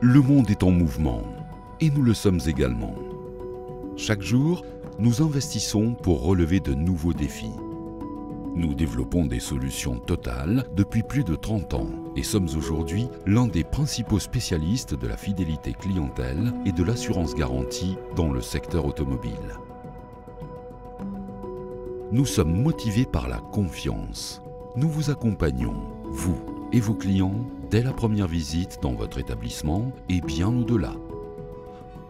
Le monde est en mouvement et nous le sommes également. Chaque jour, nous investissons pour relever de nouveaux défis. Nous développons des solutions totales depuis plus de 30 ans et sommes aujourd'hui l'un des principaux spécialistes de la fidélité clientèle et de l'assurance garantie dans le secteur automobile. Nous sommes motivés par la confiance. Nous vous accompagnons, vous et vos clients, dès la première visite dans votre établissement et bien au-delà.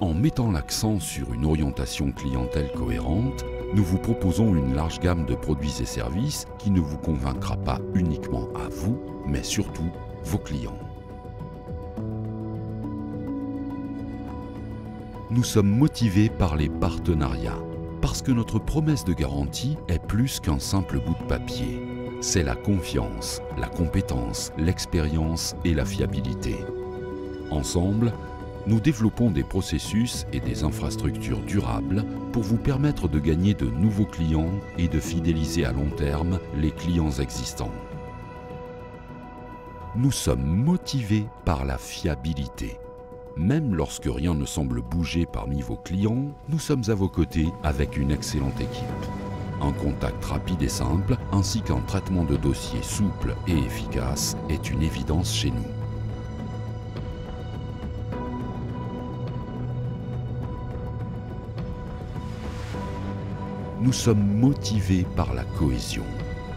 En mettant l'accent sur une orientation clientèle cohérente, nous vous proposons une large gamme de produits et services qui ne vous convaincra pas uniquement à vous, mais surtout vos clients. Nous sommes motivés par les partenariats, parce que notre promesse de garantie est plus qu'un simple bout de papier. C'est la confiance, la compétence, l'expérience et la fiabilité. Ensemble, nous développons des processus et des infrastructures durables pour vous permettre de gagner de nouveaux clients et de fidéliser à long terme les clients existants. Nous sommes motivés par la fiabilité. Même lorsque rien ne semble bouger parmi vos clients, nous sommes à vos côtés avec une excellente équipe. Un contact rapide et simple, ainsi qu'un traitement de dossier souple et efficace est une évidence chez nous. nous sommes motivés par la cohésion.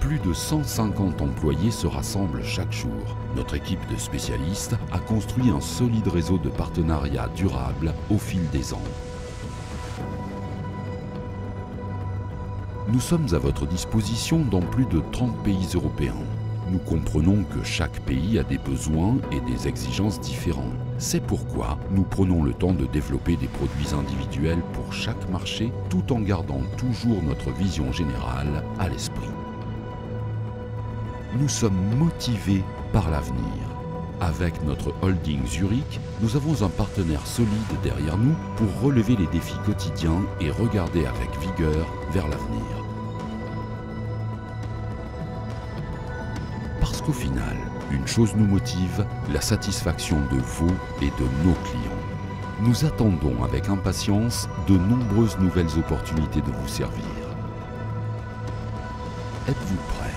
Plus de 150 employés se rassemblent chaque jour. Notre équipe de spécialistes a construit un solide réseau de partenariats durables au fil des ans. Nous sommes à votre disposition dans plus de 30 pays européens. Nous comprenons que chaque pays a des besoins et des exigences différents. C'est pourquoi nous prenons le temps de développer des produits individuels pour chaque marché tout en gardant toujours notre vision générale à l'esprit. Nous sommes motivés par l'avenir. Avec notre holding Zurich, nous avons un partenaire solide derrière nous pour relever les défis quotidiens et regarder avec vigueur vers l'avenir. Parce qu'au final, une chose nous motive, la satisfaction de vous et de nos clients. Nous attendons avec impatience de nombreuses nouvelles opportunités de vous servir. Êtes-vous prêt?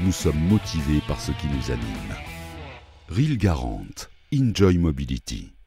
Nous sommes motivés par ce qui nous anime. Real Garant, Enjoy Mobility.